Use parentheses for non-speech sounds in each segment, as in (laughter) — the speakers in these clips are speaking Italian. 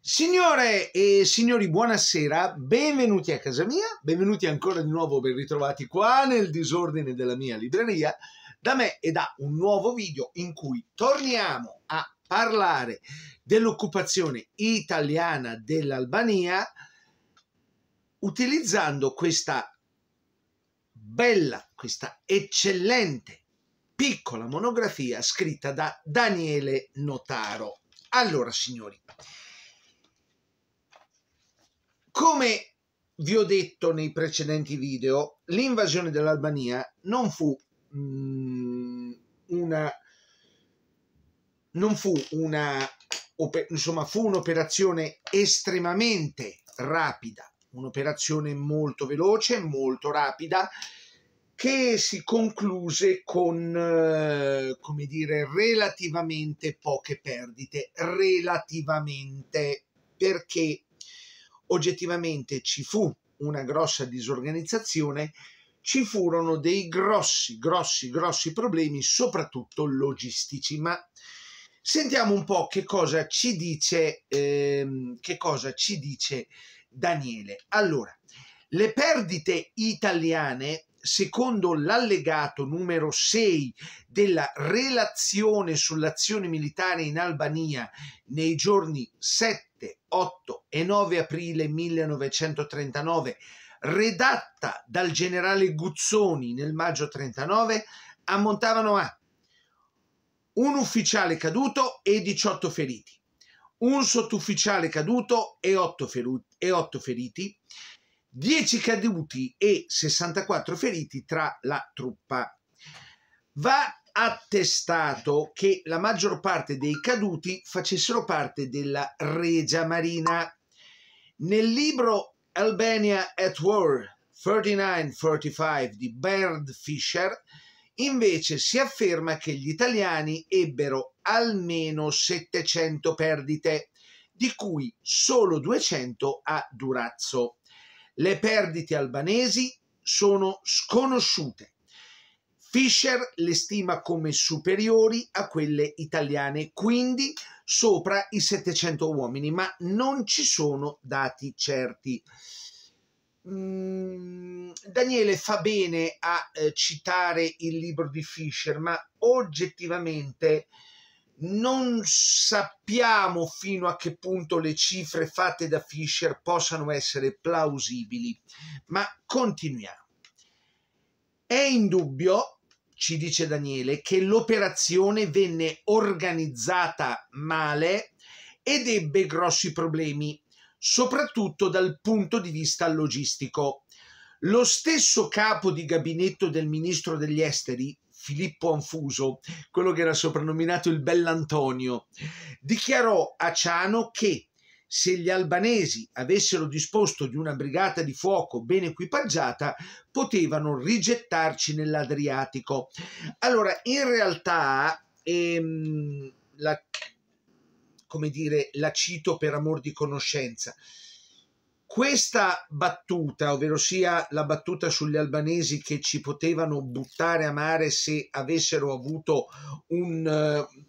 Signore e signori, buonasera, benvenuti a casa mia, benvenuti ancora di nuovo, ben ritrovati qua nel disordine della mia libreria, da me e da un nuovo video in cui torniamo a parlare dell'occupazione italiana dell'Albania utilizzando questa bella, questa eccellente piccola monografia scritta da Daniele Notaro. Allora, signori, come vi ho detto nei precedenti video, l'invasione dell'Albania non fu mm, una non fu una insomma fu un'operazione estremamente rapida, un'operazione molto veloce, molto rapida che si concluse con eh, come dire relativamente poche perdite, relativamente. Perché oggettivamente ci fu una grossa disorganizzazione, ci furono dei grossi, grossi, grossi problemi, soprattutto logistici. Ma sentiamo un po' che cosa ci dice, ehm, che cosa ci dice Daniele. Allora, le perdite italiane secondo l'allegato numero 6 della relazione sull'azione militare in Albania nei giorni 7, 8 e 9 aprile 1939, redatta dal generale Guzzoni nel maggio 39, ammontavano a un ufficiale caduto e 18 feriti, un sottufficiale caduto e 8, feriti, 10 caduti e 64 feriti tra la truppa. Va attestato che la maggior parte dei caduti facessero parte della Regia Marina. Nel libro Albania at War 39-45 di Bernd Fischer invece si afferma che gli italiani ebbero almeno 700 perdite, di cui solo 200 a Durazzo. Le perdite albanesi sono sconosciute. Fischer le stima come superiori a quelle italiane, quindi sopra i 700 uomini, ma non ci sono dati certi. Mm, Daniele fa bene a eh, citare il libro di Fischer, ma oggettivamente non sappiamo fino a che punto le cifre fatte da Fisher possano essere plausibili, ma continuiamo. È indubbio, ci dice Daniele, che l'operazione venne organizzata male ed ebbe grossi problemi, soprattutto dal punto di vista logistico. Lo stesso capo di gabinetto del ministro degli esteri, Filippo Anfuso, quello che era soprannominato il Bell'Antonio, dichiarò a Ciano che se gli albanesi avessero disposto di una brigata di fuoco ben equipaggiata, potevano rigettarci nell'Adriatico. Allora, in realtà, ehm, la, come dire, la cito per amor di conoscenza. Questa battuta, ovvero sia la battuta sugli albanesi che ci potevano buttare a mare se avessero avuto un, uh,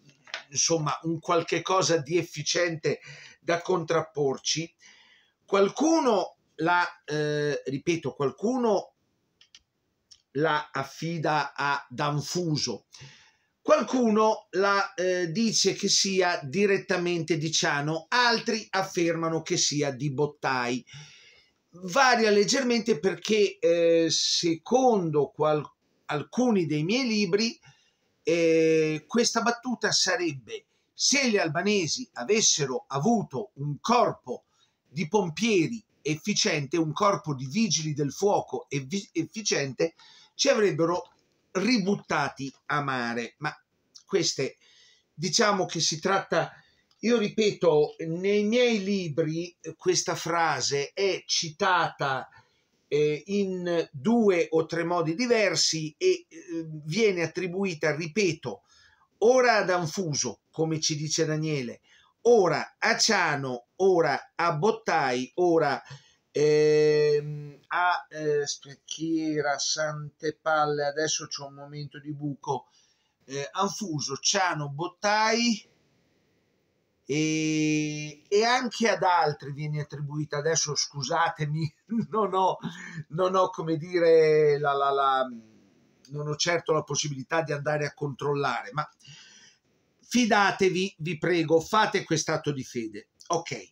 insomma, un qualche cosa di efficiente da contrapporci, qualcuno la, eh, ripeto, qualcuno la affida a Danfuso, Qualcuno la eh, dice che sia direttamente di Ciano, altri affermano che sia di Bottai. Varia leggermente perché eh, secondo qual- alcuni dei miei libri eh, questa battuta sarebbe se gli albanesi avessero avuto un corpo di pompieri efficiente, un corpo di vigili del fuoco efficiente, ci avrebbero ributtati a mare. Ma queste, diciamo che si tratta, io ripeto, nei miei libri questa frase è citata eh, in due o tre modi diversi e eh, viene attribuita, ripeto, ora ad Anfuso, come ci dice Daniele, ora a Ciano, ora a Bottai, ora ehm, a eh, Specchiera, Sante Palle, adesso c'è un momento di buco, eh, Anfuso, Ciano, Bottai e, e, anche ad altri viene attribuita. Adesso scusatemi (laughs) non ho, non ho come dire la, la, la, non ho certo la possibilità di andare a controllare ma fidatevi vi prego fate quest'atto di fede. Ok.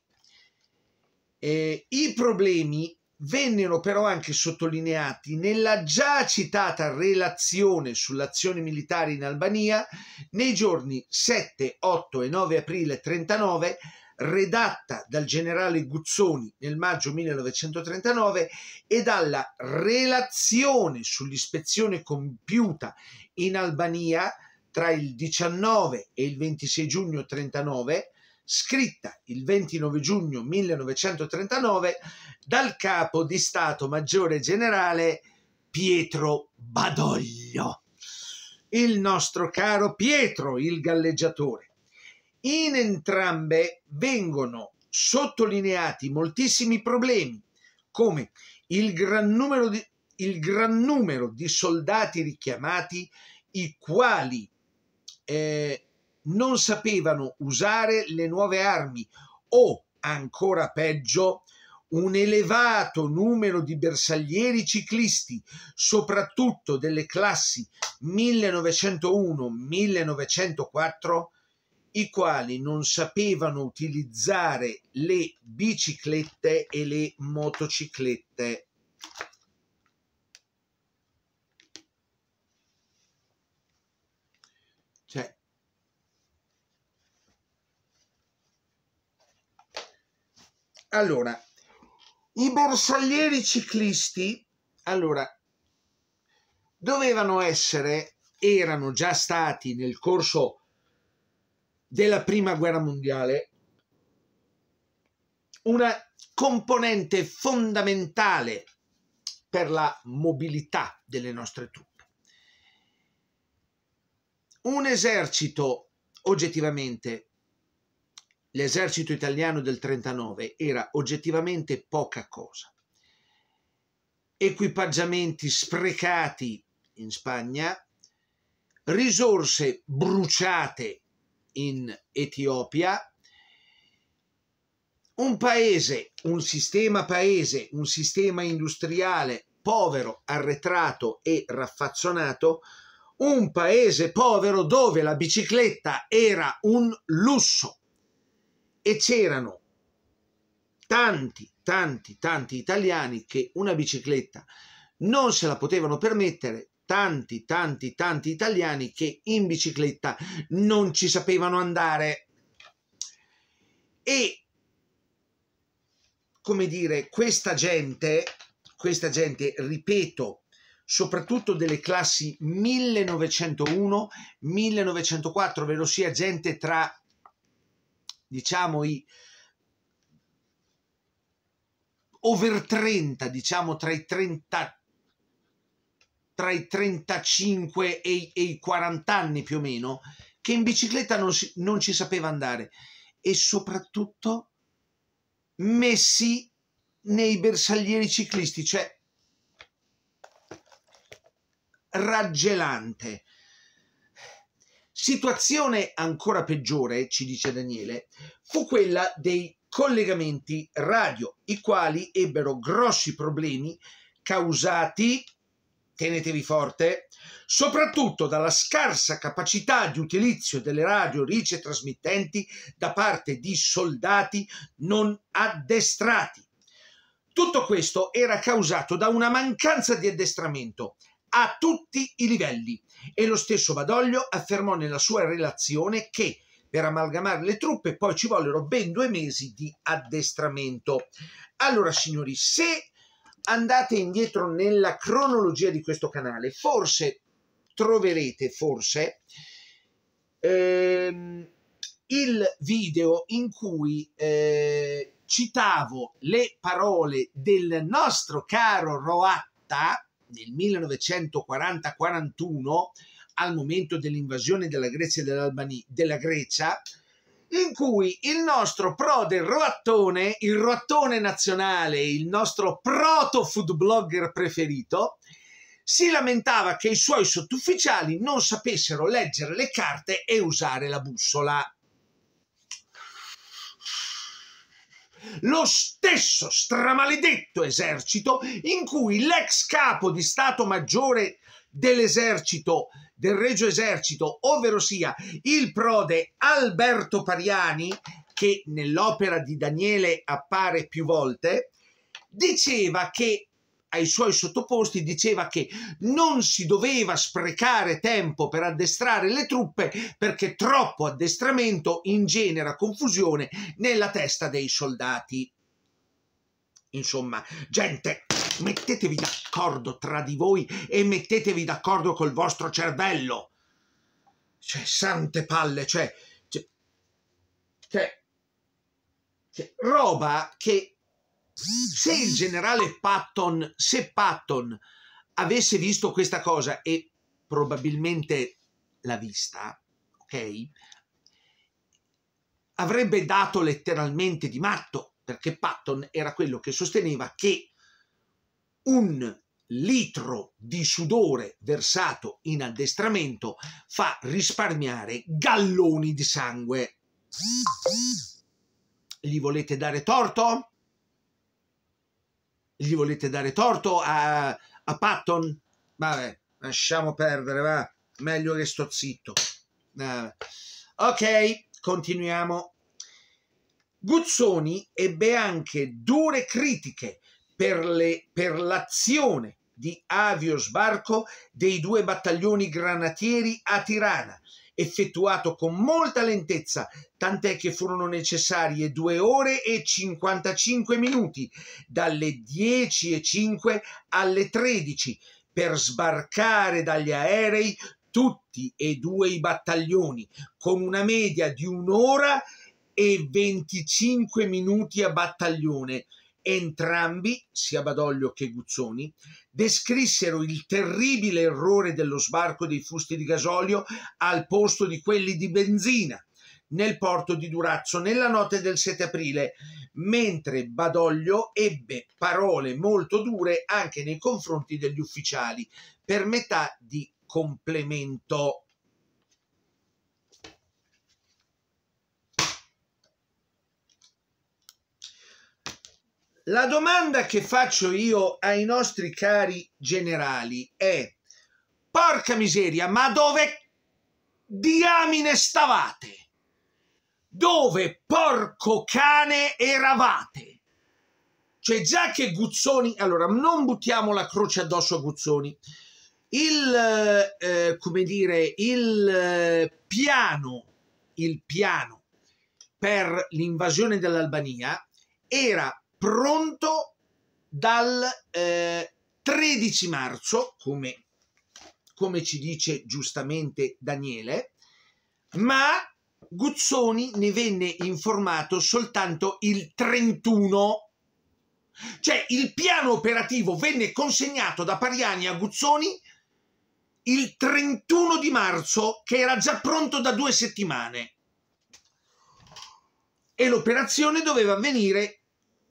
Eh, i problemi vennero però anche sottolineati nella già citata relazione sull'azione militare in Albania nei giorni 7, 8 e 9 aprile 39 redatta dal generale Guzzoni nel maggio 1939 e dalla relazione sull'ispezione compiuta in Albania tra il 19 e il 26 giugno 39 scritta il 29 giugno 1939 dal capo di Stato Maggiore Generale Pietro Badoglio, il nostro caro Pietro, il galleggiatore. In entrambe vengono sottolineati moltissimi problemi, come il gran numero di, gran numero di soldati richiamati, i quali eh, non sapevano usare le nuove armi o, ancora peggio, un elevato numero di bersaglieri ciclisti, soprattutto delle classi 1901-1904, i quali non sapevano utilizzare le biciclette e le motociclette. Cioè, allora, i bersaglieri ciclisti, allora, dovevano essere, erano già stati nel corso della prima guerra mondiale, una componente fondamentale per la mobilità delle nostre truppe. Un esercito oggettivamente l'esercito italiano del 39 era oggettivamente poca cosa. Equipaggiamenti sprecati in Spagna, risorse bruciate in Etiopia, un paese, un sistema paese, un sistema industriale povero, arretrato e raffazzonato, un paese povero dove la bicicletta era un lusso e c'erano tanti, tanti, tanti italiani che una bicicletta non se la potevano permettere, tanti, tanti, tanti italiani che in bicicletta non ci sapevano andare. E, come dire, questa gente, questa gente, ripeto, soprattutto delle classi 1901-1904, ovvero sia gente tra diciamo i over 30, diciamo tra i 30 tra i 35 e i, e i 40 anni più o meno, che in bicicletta non, si, non ci sapeva andare e soprattutto messi nei bersaglieri ciclisti, cioè raggelante. Situazione ancora peggiore, ci dice Daniele, fu quella dei collegamenti radio, i quali ebbero grossi problemi causati, tenetevi forte, soprattutto dalla scarsa capacità di utilizzo delle radio ricetrasmittenti da parte di soldati non addestrati. Tutto questo era causato da una mancanza di addestramento a tutti i livelli e lo stesso Badoglio affermò nella sua relazione che per amalgamare le truppe poi ci vollero ben due mesi di addestramento. Allora signori, se andate indietro nella cronologia di questo canale, forse troverete, forse, ehm, il video in cui eh, citavo le parole del nostro caro Roatta, nel 1940-41, al momento dell'invasione della Grecia della Grecia, in cui il nostro prode Roattone, il Roattone nazionale, il nostro proto food blogger preferito, si lamentava che i suoi sottufficiali non sapessero leggere le carte e usare la bussola. Lo stesso stramaledetto esercito in cui l'ex capo di Stato Maggiore dell'esercito, del Regio Esercito, ovvero sia il prode Alberto Pariani, che nell'opera di Daniele appare più volte, diceva che ai suoi sottoposti diceva che non si doveva sprecare tempo per addestrare le truppe perché troppo addestramento ingenera confusione nella testa dei soldati. Insomma, gente, mettetevi d'accordo tra di voi e mettetevi d'accordo col vostro cervello. Cioè, sante palle, cioè, cioè, cioè, cioè roba che se il generale Patton, se Patton avesse visto questa cosa e probabilmente l'ha vista, ok? Avrebbe dato letteralmente di matto, perché Patton era quello che sosteneva che un litro di sudore versato in addestramento fa risparmiare galloni di sangue. Gli volete dare torto? Gli volete dare torto a, a Patton? Vabbè, lasciamo perdere, va. Meglio che sto zitto. Vabbè. Ok, continuiamo. Guzzoni ebbe anche dure critiche per, le, per l'azione di avio sbarco dei due battaglioni granatieri a Tirana effettuato con molta lentezza, tant'è che furono necessarie 2 ore e 55 minuti, dalle 10 e 5 alle 13, per sbarcare dagli aerei tutti e due i battaglioni, con una media di un'ora e 25 minuti a battaglione, Entrambi, sia Badoglio che Guzzoni, descrissero il terribile errore dello sbarco dei fusti di gasolio al posto di quelli di benzina nel porto di Durazzo nella notte del 7 aprile, mentre Badoglio ebbe parole molto dure anche nei confronti degli ufficiali per metà di complemento. La domanda che faccio io ai nostri cari generali è, porca miseria, ma dove diamine stavate? Dove, porco cane, eravate? Cioè già che Guzzoni, allora non buttiamo la croce addosso a Guzzoni, il, eh, come dire, il eh, piano, il piano per l'invasione dell'Albania era pronto dal eh, 13 marzo, come, come ci dice giustamente Daniele, ma Guzzoni ne venne informato soltanto il 31 cioè il piano operativo venne consegnato da Pariani a Guzzoni il 31 di marzo che era già pronto da due settimane. E l'operazione doveva avvenire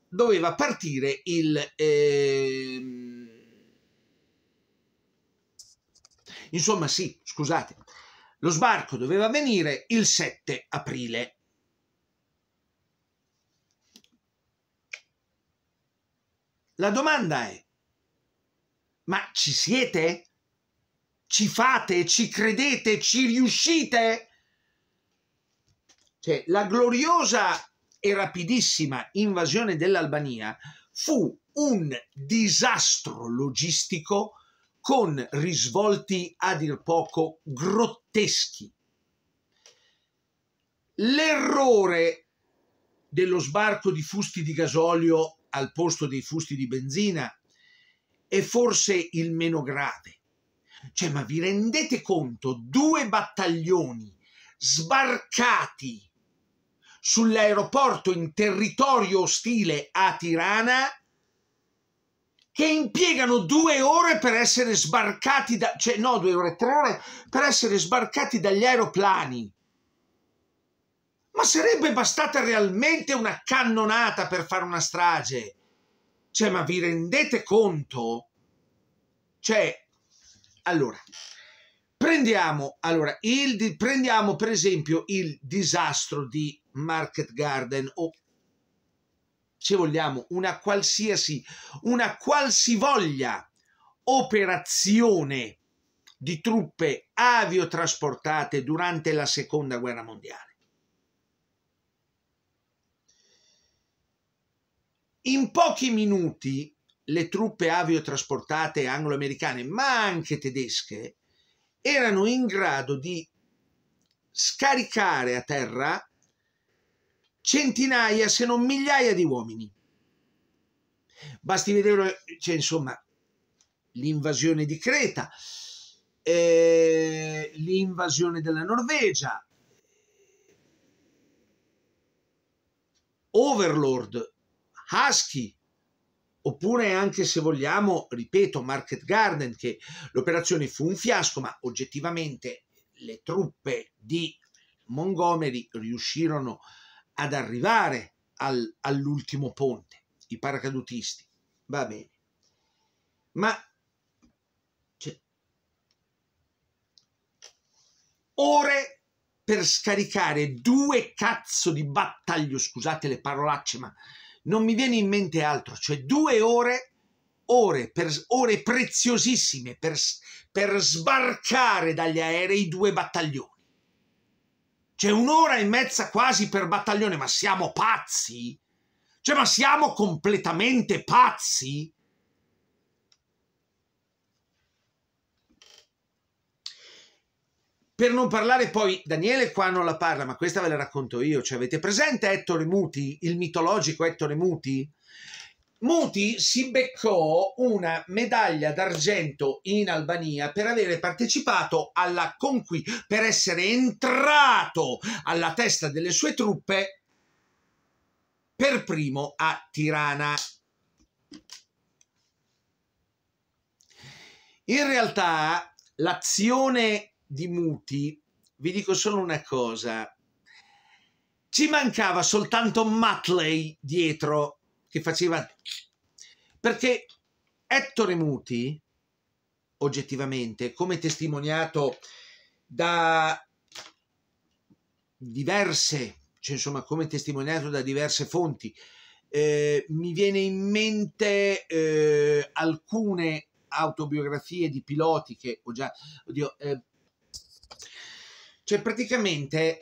doveva partire il... Eh... Insomma, sì, scusate, lo sbarco doveva avvenire il 7 aprile. La domanda è, ma ci siete? Ci fate? Ci credete? Ci riuscite? Cioè, la gloriosa e rapidissima invasione dell'Albania fu un disastro logistico con risvolti a dir poco grotteschi. L'errore dello sbarco di fusti di gasolio al posto dei fusti di benzina è forse il meno grave. Cioè, ma vi rendete conto? Due battaglioni sbarcati sull'aeroporto in territorio ostile a Tirana che impiegano due ore per essere sbarcati da, cioè no, due ore, tre ore per essere sbarcati dagli aeroplani. Ma sarebbe bastata realmente una cannonata per fare una strage. Cioè, ma vi rendete conto? Cioè, allora, prendiamo, allora, il, prendiamo per esempio il disastro di Market Garden o se vogliamo, una qualsiasi, una qualsivoglia operazione di truppe aviotrasportate durante la seconda guerra mondiale. In pochi minuti le truppe aviotrasportate anglo-americane, ma anche tedesche, erano in grado di scaricare a terra centinaia, se non migliaia di uomini. Basti vedere, cioè, insomma, l'invasione di Creta, eh, l'invasione della Norvegia, Overlord, Husky, oppure anche se vogliamo, ripeto, Market Garden, che l'operazione fu un fiasco, ma oggettivamente le truppe di Montgomery riuscirono ad arrivare al, all'ultimo ponte, i paracadutisti. Va bene. Ma cioè, ore per scaricare due cazzo di battaglio, scusate le parolacce, ma non mi viene in mente altro, cioè due ore, ore, per, ore preziosissime per, per sbarcare dagli aerei due battaglioni. Cioè un'ora e mezza quasi per battaglione, ma siamo pazzi? Cioè, ma siamo completamente pazzi? Per non parlare poi, Daniele qua non la parla, ma questa ve la racconto io. Cioè, avete presente Ettore Muti, il mitologico Ettore Muti? Muti si beccò una medaglia d'argento in Albania per avere partecipato alla conquista, per essere entrato alla testa delle sue truppe per primo a Tirana. In realtà l'azione di Muti, vi dico solo una cosa, ci mancava soltanto Matley dietro che faceva... Perché Ettore Muti, oggettivamente, come testimoniato da diverse, cioè insomma come testimoniato da diverse fonti, eh, mi viene in mente eh, alcune autobiografie di piloti che ho già, oddio, eh, cioè praticamente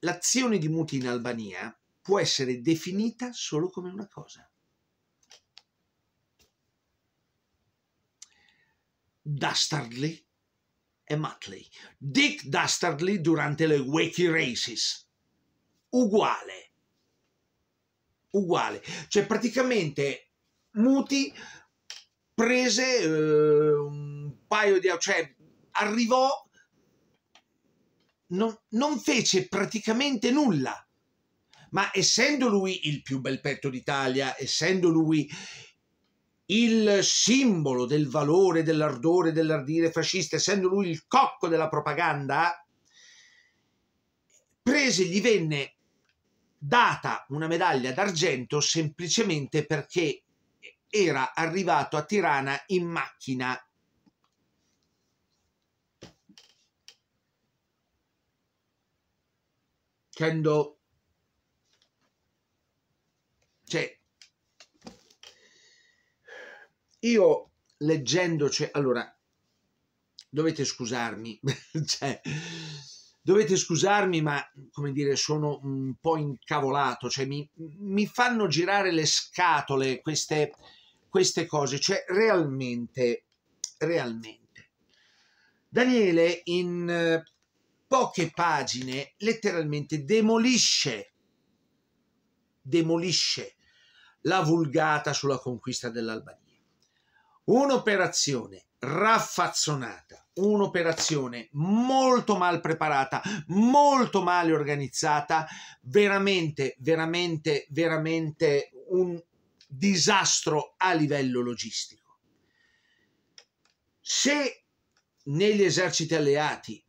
l'azione di Muti in Albania può essere definita solo come una cosa. Dastardly e Muttley. Dick Dastardly durante le Wakey Races. Uguale. Uguale. Cioè praticamente Muti prese eh, un paio di... cioè arrivò non, non fece praticamente nulla, ma essendo lui il più bel petto d'Italia, essendo lui il simbolo del valore, dell'ardore, dell'ardire fascista, essendo lui il cocco della propaganda, prese, gli venne data una medaglia d'argento semplicemente perché era arrivato a Tirana in macchina facendo cioè io leggendo cioè allora dovete scusarmi (laughs) cioè dovete scusarmi ma come dire sono un po' incavolato cioè mi, mi fanno girare le scatole queste queste cose cioè realmente realmente. Daniele in poche pagine letteralmente demolisce, demolisce la vulgata sulla conquista dell'Albania. Un'operazione raffazzonata, un'operazione molto mal preparata, molto male organizzata, veramente, veramente, veramente un disastro a livello logistico. Se negli eserciti alleati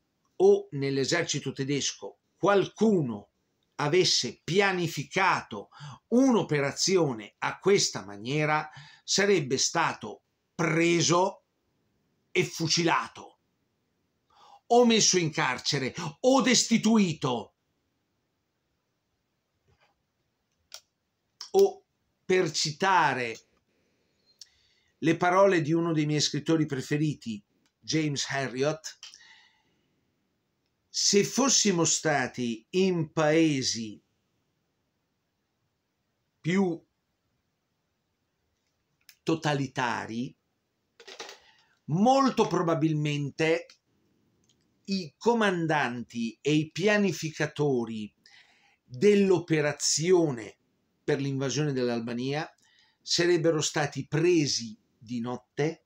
o nell'esercito tedesco qualcuno avesse pianificato un'operazione a questa maniera, sarebbe stato preso e fucilato, o messo in carcere, o destituito. o per citare le parole di uno dei miei scrittori preferiti, James Harriot, se fossimo stati in paesi più totalitari, molto probabilmente i comandanti e i pianificatori dell'operazione per l'invasione dell'Albania sarebbero stati presi di notte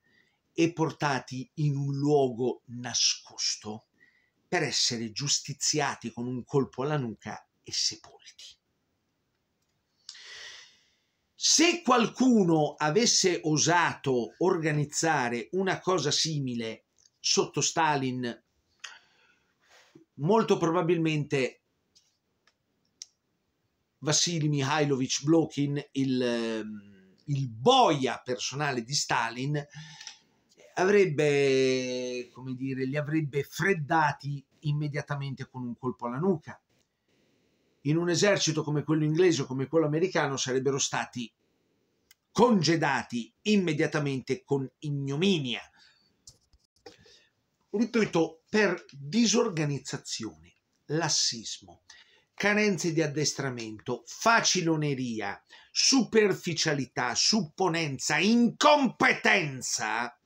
e portati in un luogo nascosto per essere giustiziati con un colpo alla nuca e sepolti. Se qualcuno avesse osato organizzare una cosa simile sotto Stalin, molto probabilmente Vassili Mihailovich Blokin, il, ehm, il boia personale di Stalin, avrebbe, come dire, li avrebbe freddati immediatamente con un colpo alla nuca. In un esercito come quello inglese o come quello americano sarebbero stati congedati immediatamente con ignominia. Ripeto, per disorganizzazione, lassismo, carenze di addestramento, faciloneria, superficialità, supponenza, incompetenza,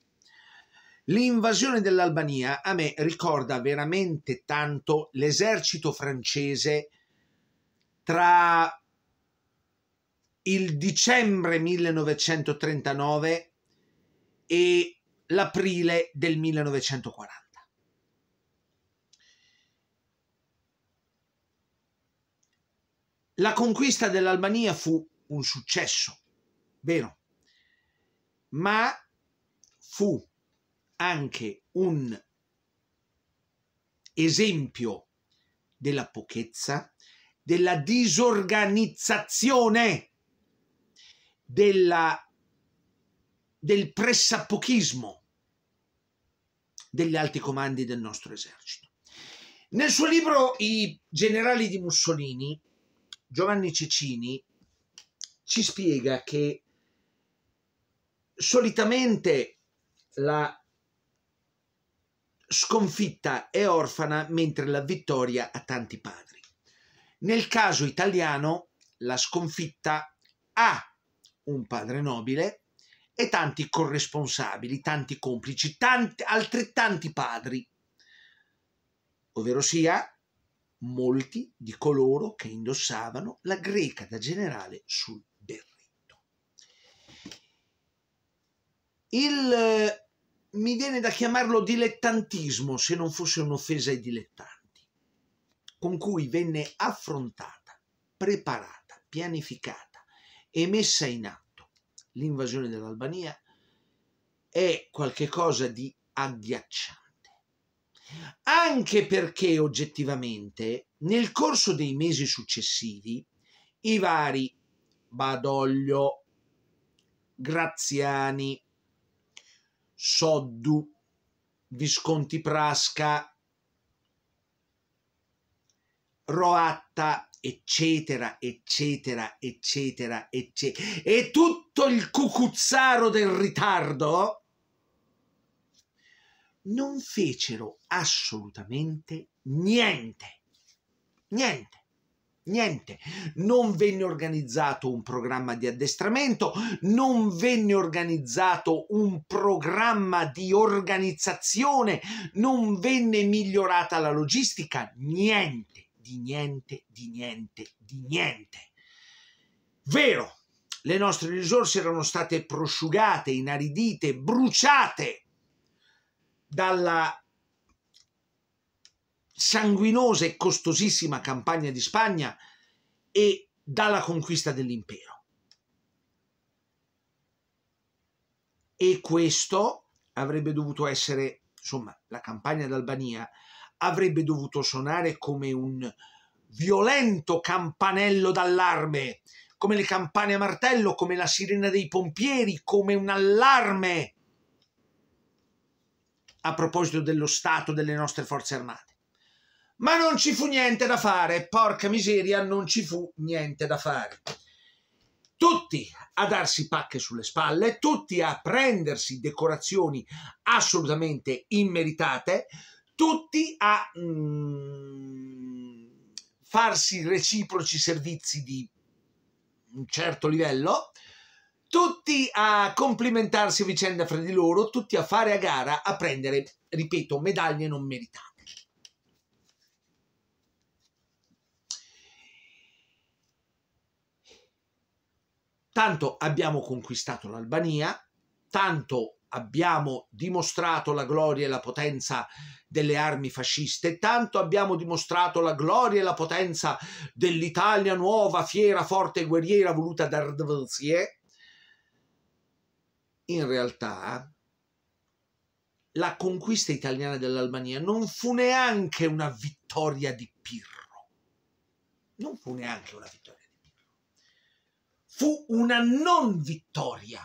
l'invasione dell'Albania a me ricorda veramente tanto l'esercito francese tra il dicembre 1939 e l'aprile del 1940. La conquista dell'Albania fu un successo, vero, ma fu anche un esempio della pochezza, della disorganizzazione, della, del pressapochismo degli alti comandi del nostro esercito. Nel suo libro I generali di Mussolini Giovanni Cecini ci spiega che solitamente la sconfitta è orfana mentre la vittoria ha tanti padri. Nel caso italiano la sconfitta ha un padre nobile e tanti corresponsabili, tanti complici, tanti, altrettanti padri, ovvero sia molti di coloro che indossavano la greca da generale sul berretto. Il, mi viene da chiamarlo dilettantismo se non fosse un'offesa ai dilettanti, con cui venne affrontata, preparata, pianificata e messa in atto. L'invasione dell'Albania è qualcosa di agghiacciante anche perché oggettivamente nel corso dei mesi successivi i vari Badoglio, Graziani, Soddu, Visconti Prasca, Roatta, eccetera, eccetera, eccetera, eccetera, e tutto il cucuzzaro del ritardo non fecero assolutamente niente. Niente. Niente, non venne organizzato un programma di addestramento, non venne organizzato un programma di organizzazione, non venne migliorata la logistica, niente, di niente, di niente, di niente. Vero, le nostre risorse erano state prosciugate, inaridite, bruciate dalla sanguinosa e costosissima campagna di Spagna e dalla conquista dell'impero. E questo avrebbe dovuto essere, insomma, la campagna d'Albania avrebbe dovuto suonare come un violento campanello d'allarme, come le campane a martello, come la sirena dei pompieri, come un allarme a proposito dello stato delle nostre forze armate. Ma non ci fu niente da fare, porca miseria, non ci fu niente da fare. tutti a darsi pacche sulle spalle, tutti a prendersi decorazioni assolutamente immeritate, tutti a mm, farsi reciproci servizi di un certo livello, tutti a complimentarsi a vicenda fra di loro, tutti a fare a gara a prendere, ripeto, medaglie non meritate. Tanto abbiamo conquistato l'Albania, tanto abbiamo dimostrato la gloria e la potenza delle armi fasciste, tanto abbiamo dimostrato la gloria e la potenza dell'Italia nuova, fiera, forte e guerriera voluta da Ardvozier, in realtà la conquista italiana dell'Albania non fu neanche una vittoria di Pirro, non fu neanche una vittoria fu una non vittoria,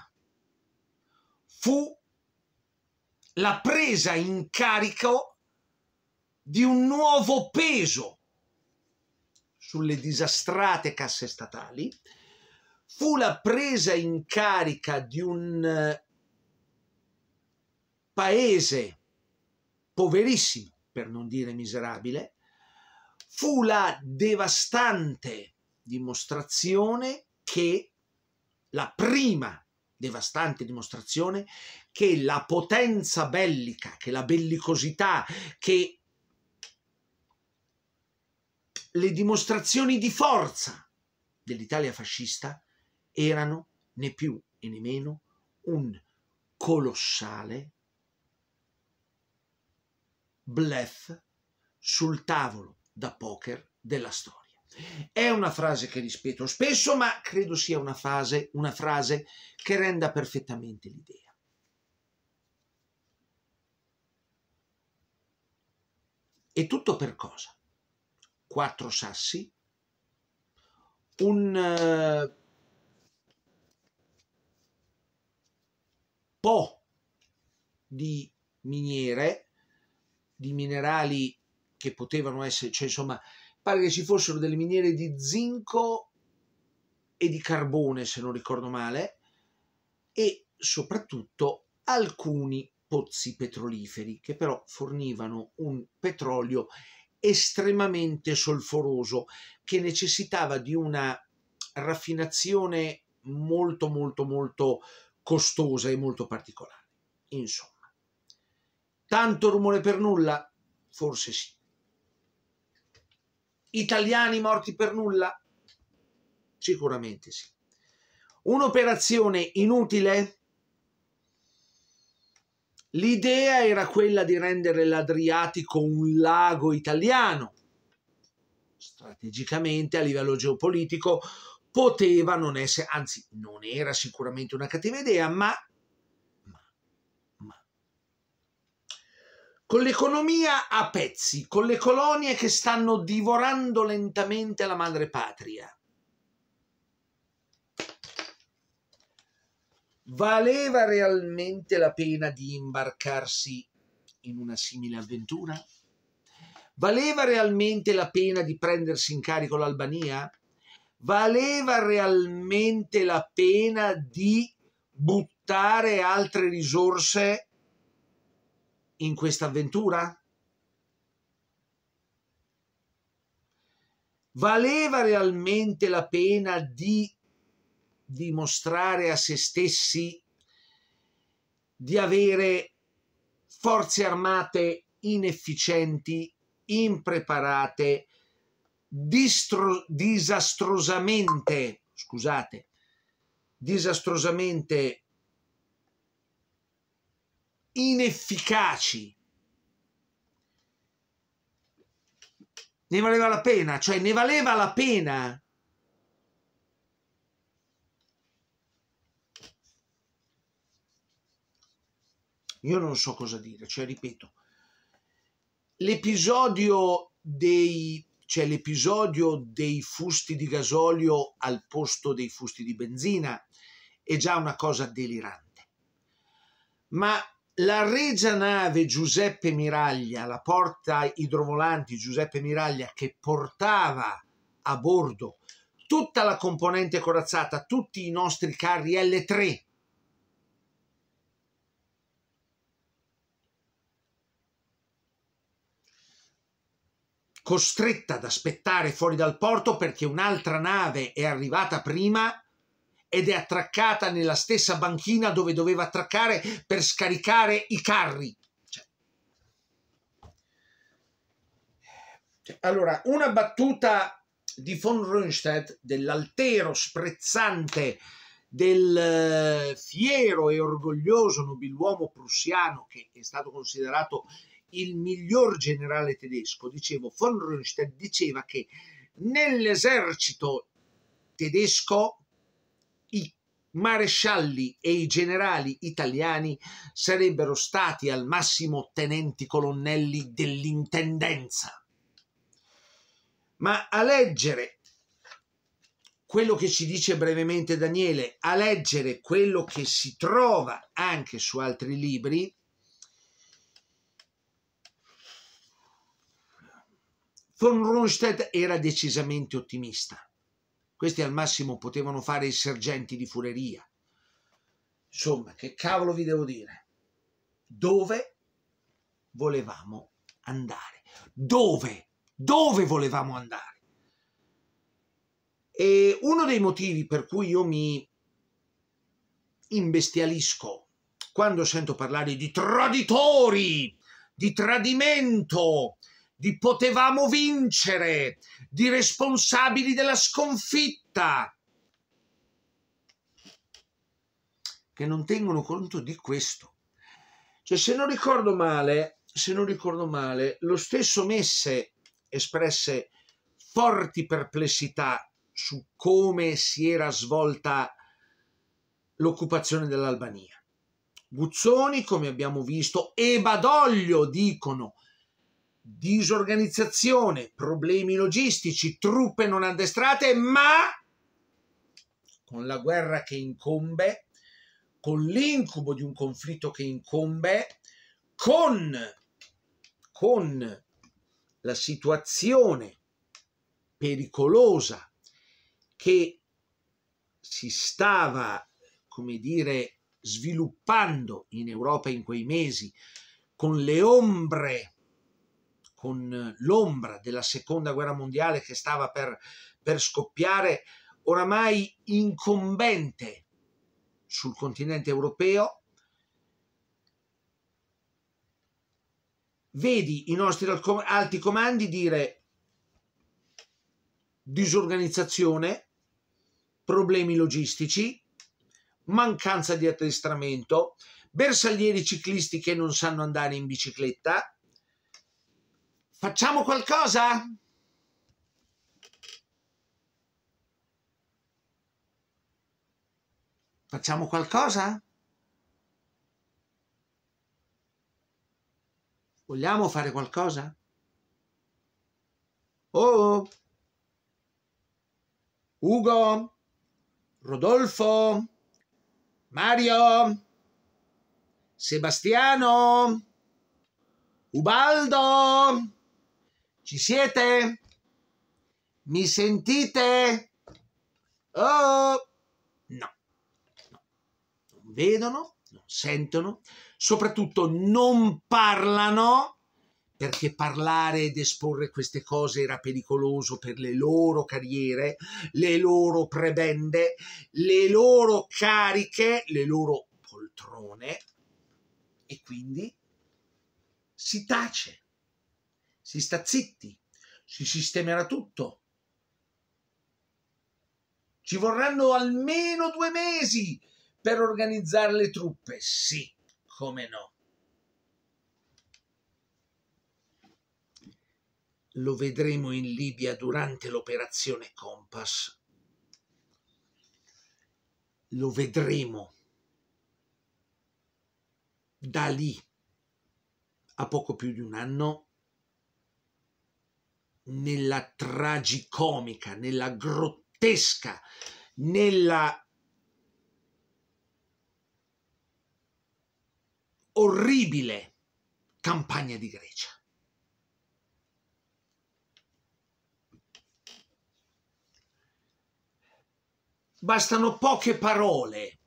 fu la presa in carico di un nuovo peso sulle disastrate casse statali, fu la presa in carica di un eh, paese poverissimo, per non dire miserabile, fu la devastante dimostrazione che la prima devastante dimostrazione che la potenza bellica, che la bellicosità, che le dimostrazioni di forza dell'Italia fascista erano né più e né meno un colossale bluff sul tavolo da poker della storia. È una frase che rispetto spesso, ma credo sia una, fase, una frase che renda perfettamente l'idea. E tutto per cosa? Quattro sassi, un uh, po' di miniere, di minerali che potevano essere, cioè insomma, pare che ci fossero delle miniere di zinco e di carbone, se non ricordo male, e soprattutto alcuni pozzi petroliferi che però fornivano un petrolio estremamente solforoso che necessitava di una raffinazione molto molto molto costosa e molto particolare. Insomma, tanto rumore per nulla? Forse sì. Italiani morti per nulla? Sicuramente sì. Un'operazione inutile? L'idea era quella di rendere l'Adriatico un lago italiano. Strategicamente, a livello geopolitico, poteva non essere, anzi non era sicuramente una cattiva idea, ma con l'economia a pezzi, con le colonie che stanno divorando lentamente la madre patria. Valeva realmente la pena di imbarcarsi in una simile avventura? Valeva realmente la pena di prendersi in carico l'Albania? Valeva realmente la pena di buttare altre risorse in questa avventura? Valeva realmente la pena di dimostrare a se stessi di avere forze armate inefficienti, impreparate, disastrosamente, scusate, disastrosamente inefficaci. Ne valeva la pena, cioè ne valeva la pena. Io non so cosa dire, cioè ripeto, l'episodio dei cioè l'episodio dei fusti di gasolio al posto dei fusti di benzina è già una cosa delirante. Ma la regia nave Giuseppe Miraglia, la porta idrovolanti Giuseppe Miraglia che portava a bordo tutta la componente corazzata, tutti i nostri carri L3 costretta ad aspettare fuori dal porto perché un'altra nave è arrivata prima ed è attraccata nella stessa banchina dove doveva attraccare per scaricare i carri. Cioè. Allora, una battuta di von Rundstedt dell'altero sprezzante del eh, fiero e orgoglioso nobiluomo prussiano che è stato considerato il miglior generale tedesco, dicevo, von Rundstedt diceva che nell'esercito tedesco marescialli e i generali italiani sarebbero stati al massimo tenenti colonnelli dell'intendenza. Ma a leggere quello che ci dice brevemente Daniele, a leggere quello che si trova anche su altri libri, Von Rundstedt era decisamente ottimista. Questi al massimo potevano fare i sergenti di fureria. Insomma, che cavolo vi devo dire? Dove volevamo andare? Dove? Dove volevamo andare? E uno dei motivi per cui io mi imbestialisco quando sento parlare di traditori, di tradimento, di potevamo vincere, di responsabili della sconfitta, che non tengono conto di questo. Cioè, se non ricordo male, se non ricordo male, lo stesso Messe espresse forti perplessità su come si era svolta l'occupazione dell'Albania. Guzzoni, come abbiamo visto, e Badoglio dicono disorganizzazione, problemi logistici, truppe non addestrate, ma con la guerra che incombe, con l'incubo di un conflitto che incombe, con, con la situazione pericolosa che si stava, come dire, sviluppando in Europa in quei mesi, con le ombre con l'ombra della seconda guerra mondiale che stava per, per scoppiare, oramai incombente sul continente europeo, vedi i nostri alti comandi dire disorganizzazione, problemi logistici, mancanza di addestramento, bersaglieri ciclisti che non sanno andare in bicicletta, Facciamo qualcosa? Facciamo qualcosa? Vogliamo fare qualcosa? Oh! Ugo! Rodolfo! Mario! Sebastiano! Ubaldo! Ci siete? Mi sentite? Oh! No. no. Non vedono, non sentono, soprattutto non parlano perché parlare ed esporre queste cose era pericoloso per le loro carriere, le loro prebende, le loro cariche, le loro poltrone e quindi si tace si sta zitti, si sistemerà tutto. Ci vorranno almeno due mesi per organizzare le truppe, sì, come no. Lo vedremo in Libia durante l'operazione Compass. Lo vedremo da lì a poco più di un anno nella tragicomica, nella grottesca, nella orribile campagna di Grecia. bastano poche parole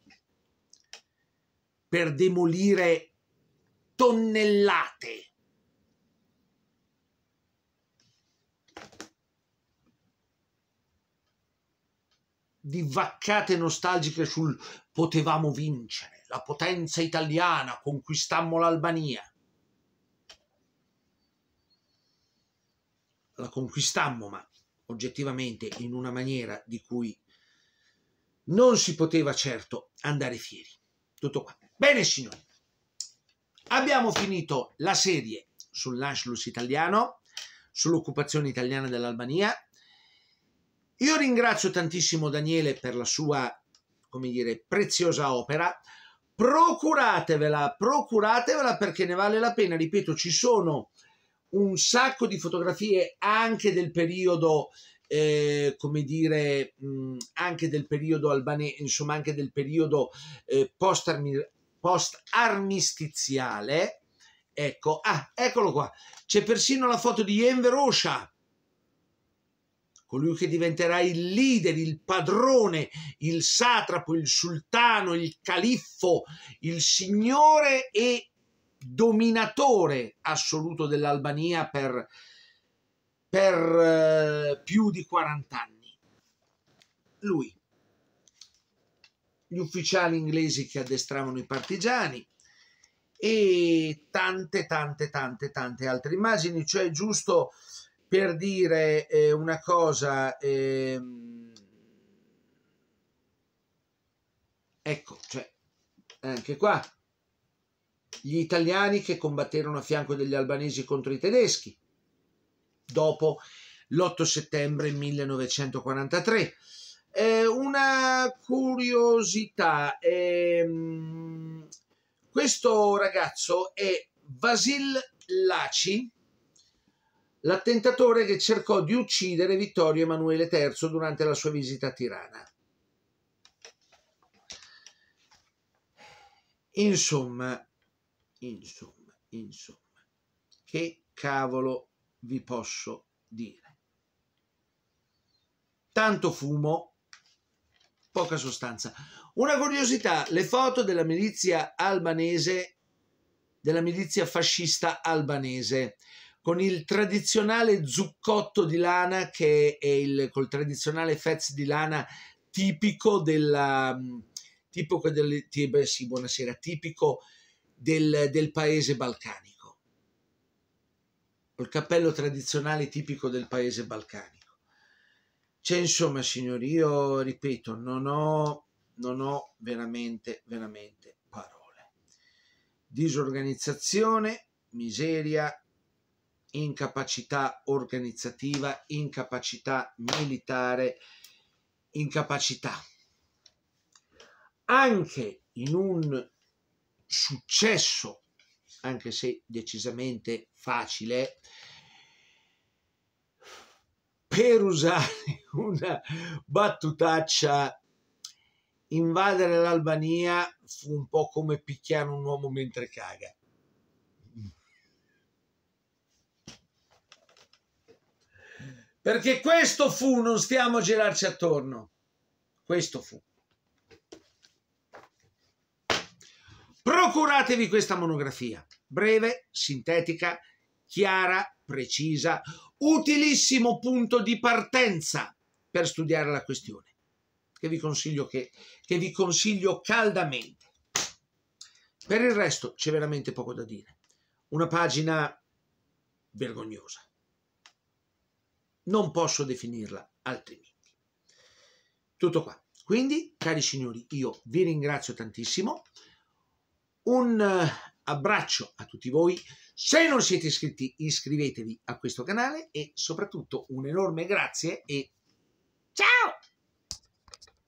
per demolire tonnellate di vaccate nostalgiche sul potevamo vincere, la potenza italiana, conquistammo l'Albania. La conquistammo, ma oggettivamente in una maniera di cui non si poteva certo andare fieri. Tutto qua. Bene, signori. Abbiamo finito la serie sull'Anschluss italiano, sull'occupazione italiana dell'Albania io ringrazio tantissimo Daniele per la sua, come dire, preziosa opera. Procuratevela, procuratevela perché ne vale la pena. Ripeto, ci sono un sacco di fotografie anche del periodo eh, come dire, mh, anche del periodo albanese, insomma, anche del periodo eh, post-armistiziale. Ecco, ah, eccolo qua. C'è persino la foto di Enver Osha colui che diventerà il leader, il padrone, il satrapo, il sultano, il califfo, il signore e dominatore assoluto dell'Albania per, per eh, più di 40 anni. Lui, gli ufficiali inglesi che addestravano i partigiani e tante, tante, tante, tante altre immagini, cioè giusto per dire eh, una cosa, ehm, ecco, cioè, anche qua, gli italiani che combatterono a fianco degli albanesi contro i tedeschi, dopo l'8 settembre 1943. Eh, una curiosità, ehm, questo ragazzo è Vasil Laci, l'attentatore che cercò di uccidere Vittorio Emanuele III durante la sua visita a Tirana. Insomma, insomma, insomma, che cavolo vi posso dire? Tanto fumo, poca sostanza. Una curiosità, le foto della milizia albanese, della milizia fascista albanese con il tradizionale zuccotto di lana che è il col tradizionale fez di lana tipico della tipico del, beh, sì, buonasera, tipico del, del paese balcanico. Il cappello tradizionale tipico del paese balcanico. Cioè, insomma, signori, io ripeto, non ho, non ho veramente, veramente parole. Disorganizzazione, miseria, incapacità organizzativa, incapacità militare, incapacità. Anche in un successo, anche se decisamente facile, per usare (laughs) una battutaccia, invadere l'Albania fu un po' come picchiare un uomo mentre caga. Perché questo fu, non stiamo a girarci attorno. Questo fu. Procuratevi questa monografia, breve, sintetica, chiara, precisa, utilissimo punto di partenza per studiare la questione, che vi consiglio, che, che vi consiglio caldamente. Per il resto c'è veramente poco da dire. Una pagina vergognosa non posso definirla altrimenti. Tutto qua. Quindi, cari signori, io vi ringrazio tantissimo. Un eh, abbraccio a tutti voi. Se non siete iscritti, iscrivetevi a questo canale e soprattutto un enorme grazie e ciao!